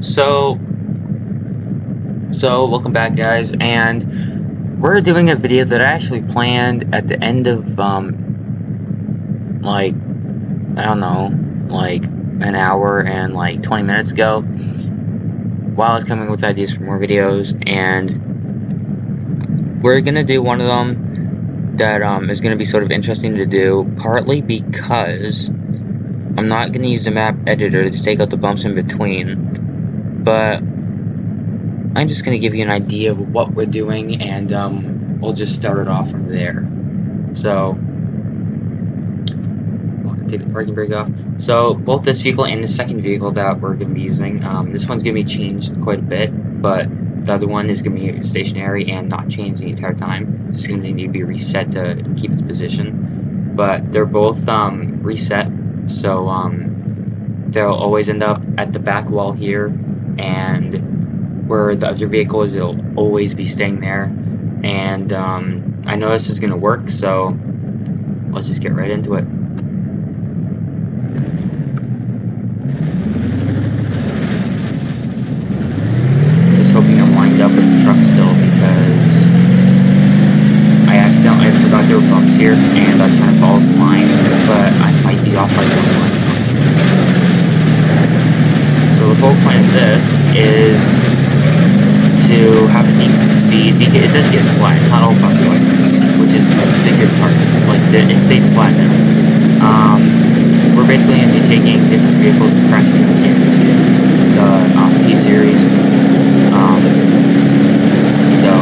So, so welcome back, guys, and we're doing a video that I actually planned at the end of um, like I don't know, like an hour and like 20 minutes ago, while I was coming with ideas for more videos, and we're gonna do one of them that um is gonna be sort of interesting to do, partly because I'm not to use the map editor to take out the bumps in between, but I'm just going to give you an idea of what we're doing, and um, we'll just start it off from there. So, I'll take the parking brake off. So, both this vehicle and the second vehicle that we're going to be using, um, this one's going to be changed quite a bit, but the other one is going to be stationary and not change the entire time. It's just going to need to be reset to keep its position. But they're both um, reset so um, they'll always end up at the back wall here, and where the other vehicle is, it'll always be staying there. And um, I know this is going to work, so let's just get right into it. Just hoping I'm lined up with the truck still because I accidentally forgot there were bumps here, and I is to have a decent speed, because it does get flat, it's not all bumpy like this, which is the good part, like, the, it stays flat now. Um, we're basically going to be taking different vehicles and crashing them into the um, T-Series. Um, so,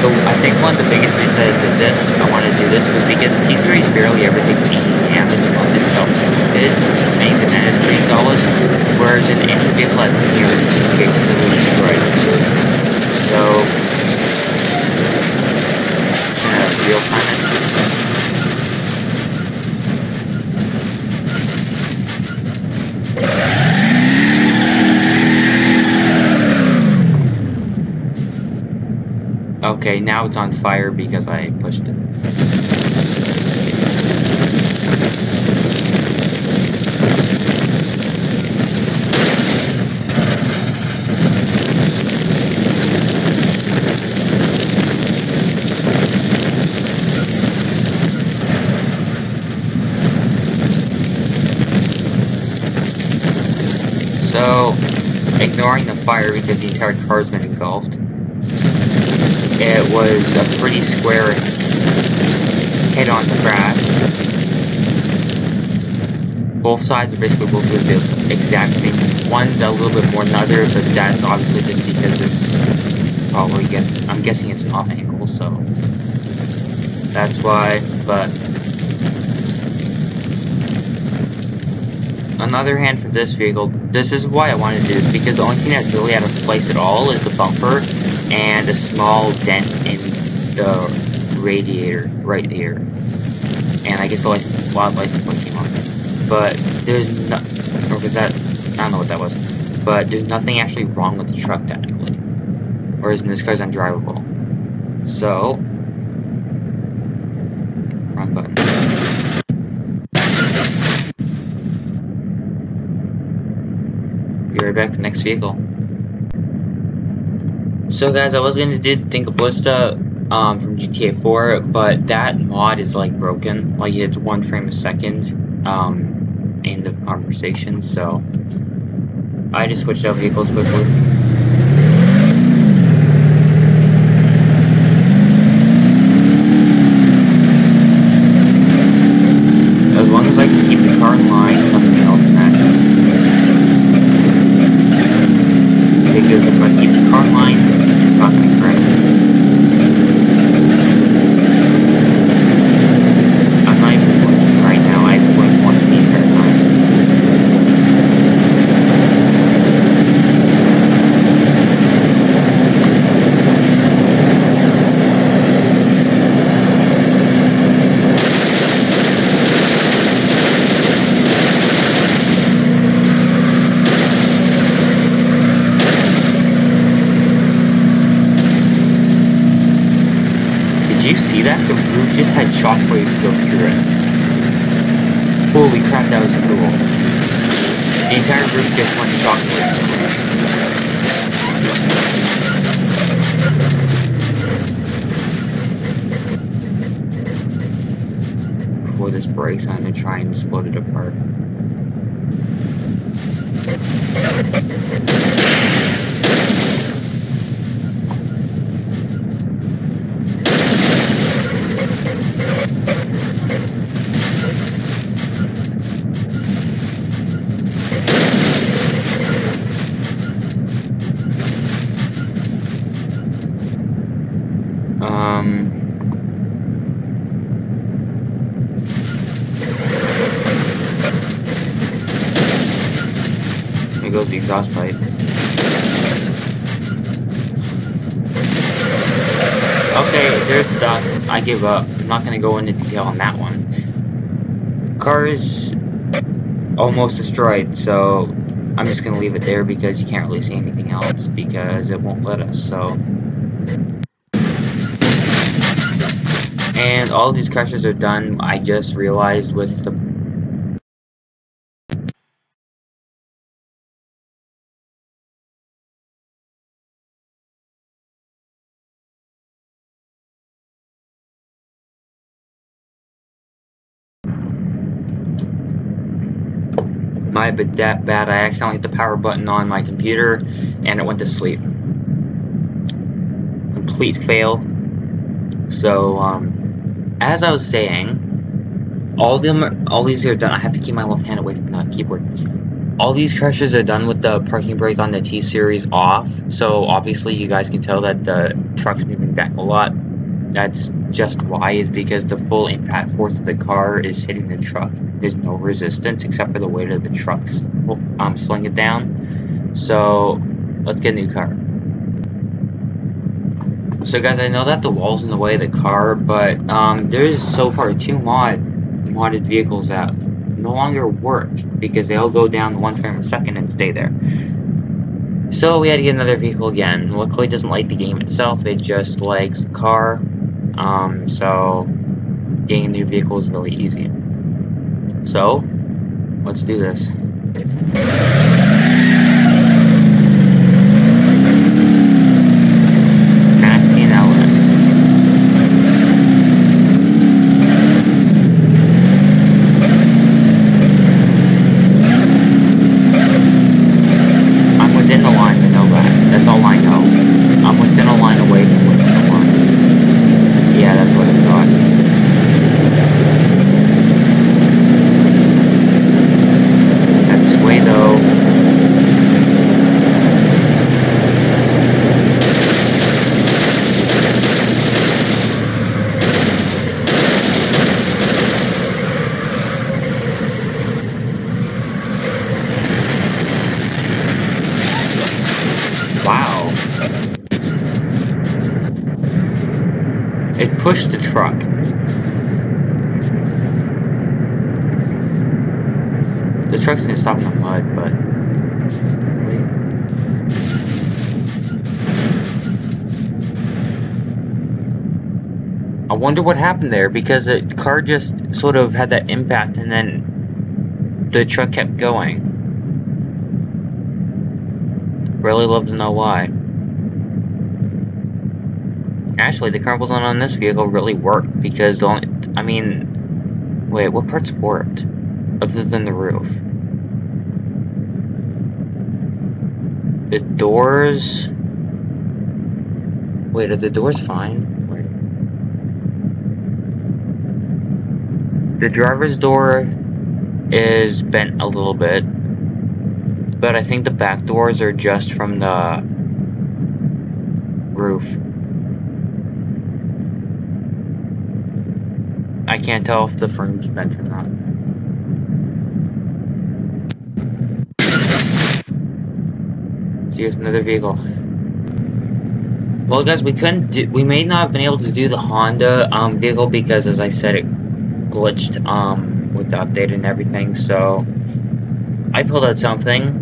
So I think one of the biggest reasons that I did this, I wanted to do this, was because T-Series barely ever takes any damage unless it's self-inflicted. Anything that is pretty solid. Whereas in any vehicle out here, it's just get completely destroyed. So, uh, real time Okay, now it's on fire because I pushed it. So, ignoring the fire because the entire car's been engulfed, it was a pretty square head-on the crash. Both sides are basically both the exact same. One's a little bit more than the other, but that's obviously just because it's oh, probably guess I'm guessing it's an off angle, so that's why. But on the other hand, for this vehicle, this is why I wanted to do this because the only thing that's really out of place at all is the bumper and a small dent in the radiator right here. And I guess the license, wild license plate came on. But there's no, or was that, I don't know what that was. But there's nothing actually wrong with the truck technically. Whereas in this car's undrivable. So, wrong button. Be right back to the next vehicle. So guys, I was gonna do Dinka Ballista um, from GTA 4, but that mod is like broken. Like it's one frame a second. Um, end of conversation. So I just switched out vehicles quickly. As long as I can keep the car in line, nothing else matters. Because if I keep the car in line, it's not going to crash. I'm not even looking right now. I'm going once the entire time. Did you see that? The roof just had shockwaves go through it. Holy crap, that was cool. The entire roof just went shockwaves. Before this breaks, I'm gonna try and split it apart. goes the exhaust pipe. Okay, there's stuff. I give up. I'm not gonna go into detail on that one. Car is almost destroyed, so I'm just gonna leave it there because you can't really see anything else because it won't let us, so. And all these crashes are done, I just realized with the my bad that bad. I accidentally hit the power button on my computer and it went to sleep. Complete fail. So, um, as I was saying, all them, are, all these are done. I have to keep my left hand away from the keyboard. All these crashes are done with the parking brake on the T series off. So obviously, you guys can tell that the truck's moving back a lot that's just why is because the full impact force of the car is hitting the truck. There's no resistance except for the weight of the truck's um, slowing it down. So let's get a new car. So guys, I know that the wall's in the way of the car, but um, there's so far two mod modded vehicles that no longer work because they all go down one frame a second and stay there. So we had to get another vehicle again. Luckily, it doesn't like the game itself; it just likes the car. Um, so getting a new vehicle is really easy. So, let's do this. Push the truck. The truck's gonna stop in the mud, but... I wonder what happened there, because the car just sort of had that impact and then the truck kept going. Really love to know why. Actually, the carpals on this vehicle really worked because the only, I mean, wait, what parts worked other than the roof? The doors. Wait, are the doors fine? Wait. The driver's door is bent a little bit, but I think the back doors are just from the roof. I can't tell if the frame's bent or not. So here's another vehicle. Well, guys, we couldn't do, we may not have been able to do the Honda um, vehicle because, as I said, it glitched um, with the update and everything. So I pulled out something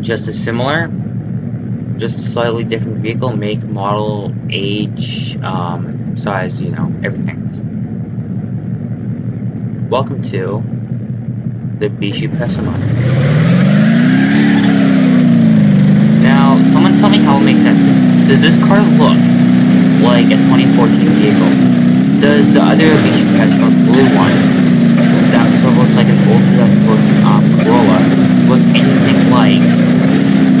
just as similar. just a slightly different vehicle, make, model, age, um, size, you know, everything. Welcome to the Bishu Pessima. Now, someone tell me how it makes sense. Does this car look like a 2014 vehicle? Does the other Bishu Pessima blue one, that sort of looks like an old 2014 um, Corolla, look anything like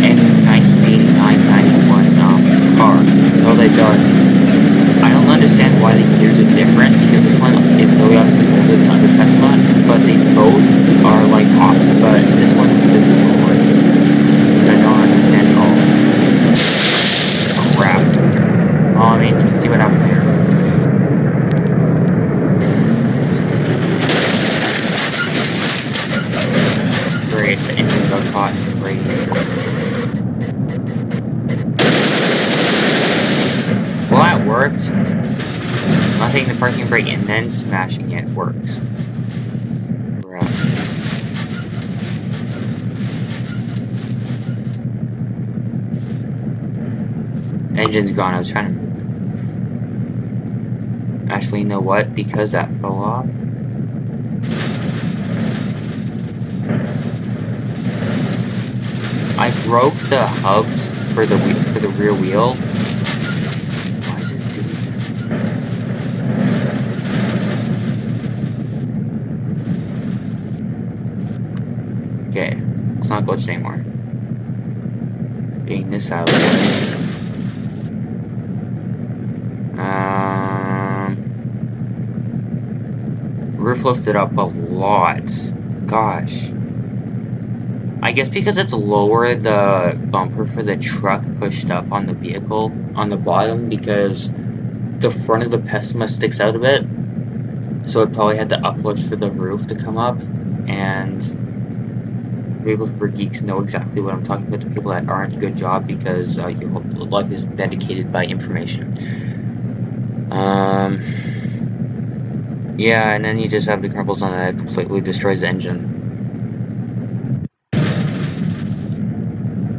any 1989-91 um, car? No, they don't. I don't understand why the years are different, because this one is really obviously older than the other but they both are like off, but this one is a bit lower. Which I don't understand at all. Crap. Well, I mean, you can see what happens here. Great, the engine got caught. Great. Well, that worked. Not taking the parking brake and then smashing it works. Engine's gone. I was trying to. Actually, you know what? Because that fell off. I broke the hubs for the for the rear wheel. Why is it doing that? Okay, it's not glitched anymore. Getting this out the. Um, roof lifted up a lot. Gosh. I guess because it's lower, the bumper for the truck pushed up on the vehicle on the bottom because the front of the Pessima sticks out a bit. So it probably had to uplift for the roof to come up. And people for geeks know exactly what I'm talking about. The people that aren't, good job because uh, your life is dedicated by information. Um, yeah, and then you just have the crumbles on it that completely destroys the engine.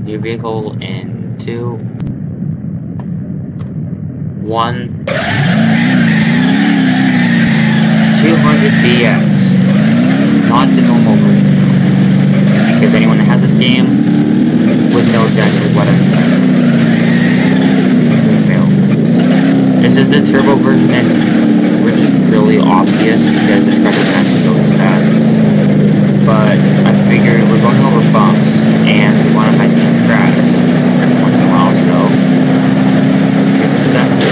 New vehicle in two, one, 200 BX, not the normal version, because anyone that has this game would know exactly what I'm This is the turbo version, which is really obvious because this car doesn't actually go fast. But I figured we're going over bumps, and we want a high-speed crash every once in a while, so let's get the disaster.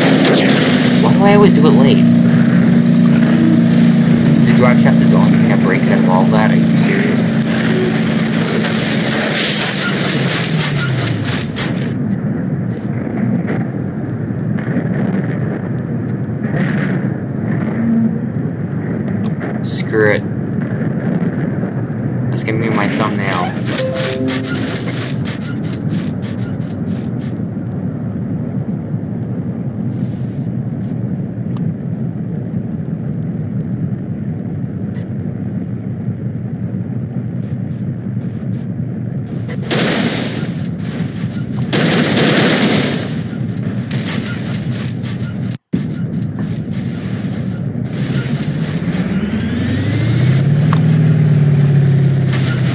Why do I always do it late? The drive shaft is thing that breaks out of all that. Are you serious? Screw it. That's gonna be my thumbnail.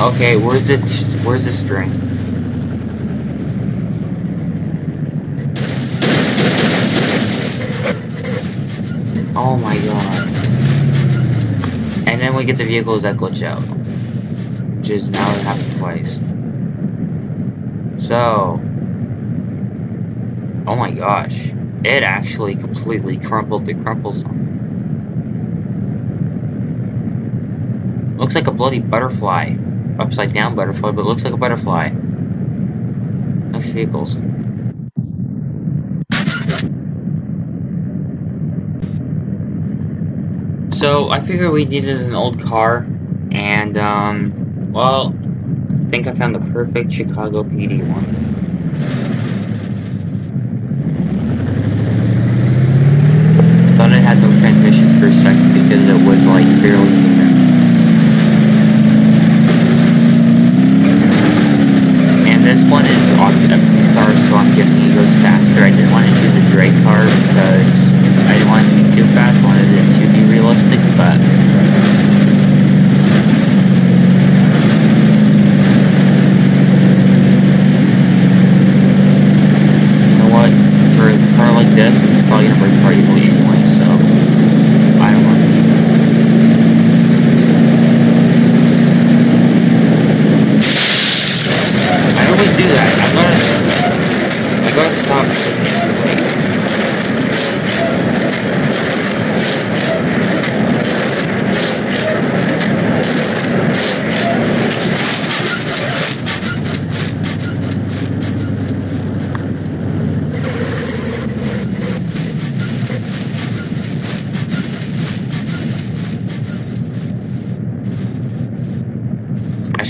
Okay, where's the where's the string? Oh my god. And then we get the vehicles that glitch out. Which is now it happened twice. So Oh my gosh. It actually completely crumpled the crumple zone. Looks like a bloody butterfly upside down butterfly, but looks like a butterfly. Nice vehicles. So I figured we needed an old car, and um, well, I think I found the perfect Chicago PD one. Thought it had no transmission for a second because it was like barely moving. And this one is on these cars, so I'm this, it's probably gonna break apart easily anyway, so I don't want to keep it. I always do that. I gotta, I gotta stop taking it away.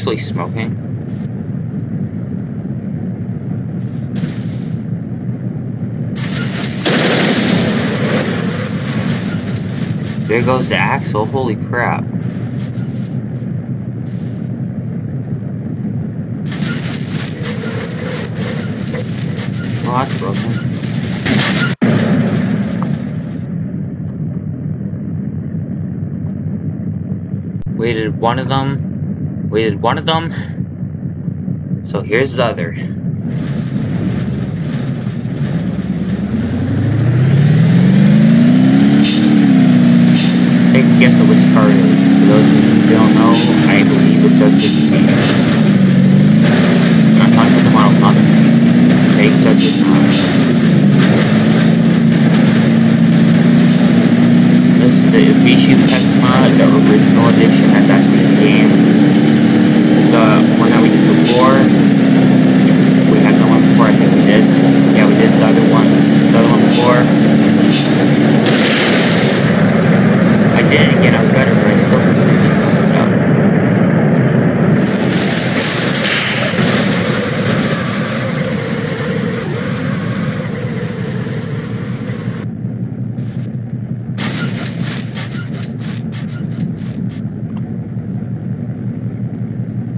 Actually smoking. There goes the axle, holy crap. Oh, that's broken. Did one of them. We did one of them. So here's the other. Take a guess at which car it is. For those of you who don't know, I believe it's a 50 I'm talking about the model, not the paint. Take such as not. This is the Bishu Pessima, the original edition that's actually in the game. The one that we did before, we had the one before, I think we did. Yeah, we did the other one, the other one before. I did it again, I was better, but I still completely messed it up.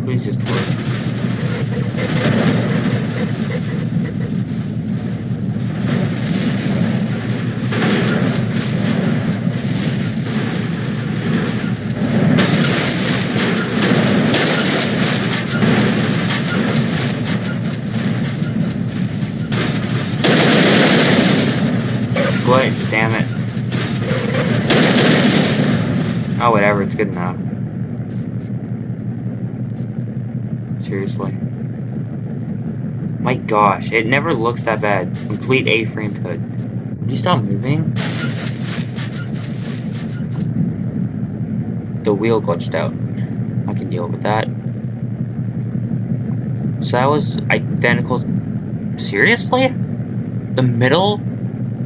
Please just work. Glitch, damn it. Oh, whatever, it's good enough. Seriously. My gosh, it never looks that bad. Complete A-framed hood. Would you stop moving? The wheel glitched out. I can deal with that. So that was identical. Seriously? The middle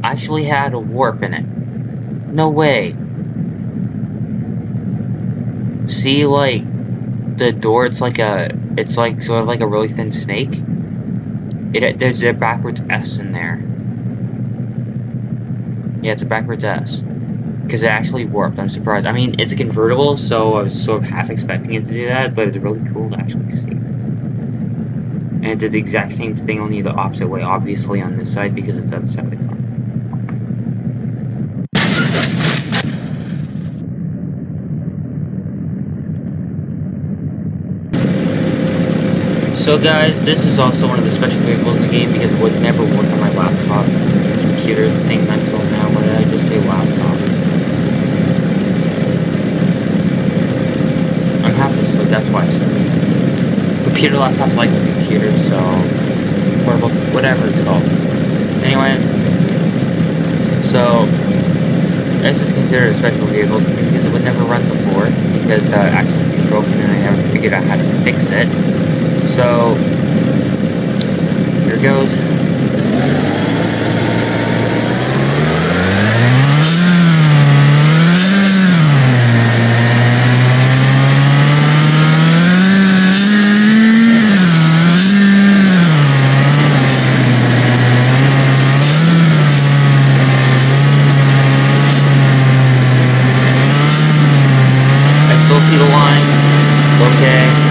actually had a warp in it. No way. See, like, the door, it's like a, it's like sort of like a really thin snake. It there's a backwards S in there. Yeah, it's a backwards S. Because it actually warped. I'm surprised. I mean, it's a convertible, so I was sort of half expecting it to do that, but it's really cool to actually see. And it did the exact same thing, only the opposite way, obviously, on this side, because it's the other side of the car. So guys, this is also one of the special vehicles in the game because it would never work on my laptop computer thing until now. What did I just say laptop? I'm half asleep, that's why I said it. Computer laptops like the computer, so portable whatever it's called. Anyway, so this is considered a special vehicle because it would never run before because the axle would be broken and I never figured out how to fix it. So, here goes. See the lines. Okay.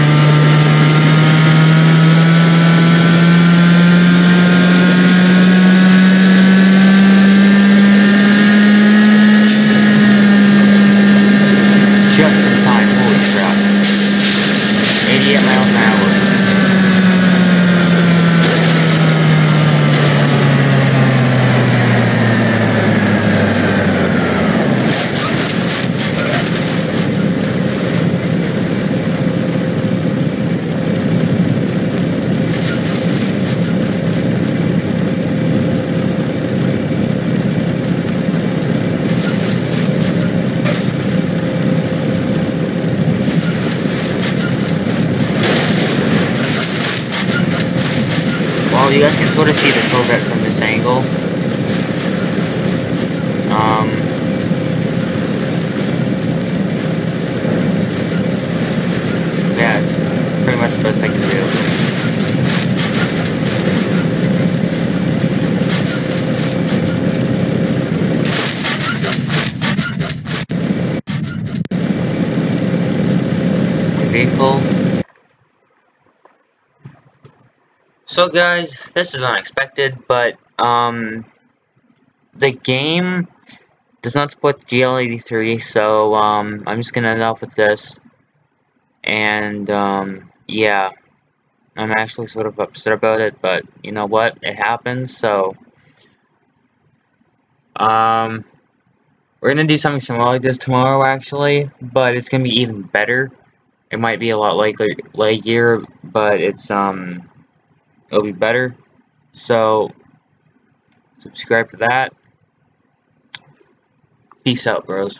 Sort of see the Corvette from this angle. Um, yeah, it's pretty much the best I can do. vehicle. So guys, this is unexpected, but um, the game does not support GL83, so um, I'm just gonna end off with this. And um, yeah, I'm actually sort of upset about it, but you know what? It happens, so um, we're gonna do something similar like this tomorrow, actually, but it's gonna be even better. It might be a lot like laggier, but it's um it'll be better. So subscribe for that. Peace out, bros.